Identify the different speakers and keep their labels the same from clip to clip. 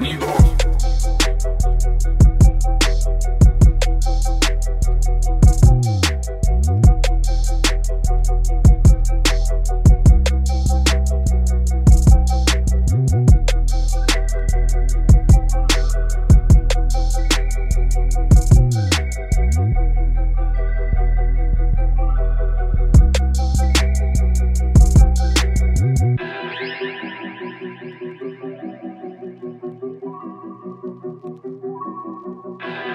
Speaker 1: New York.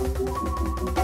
Speaker 2: Música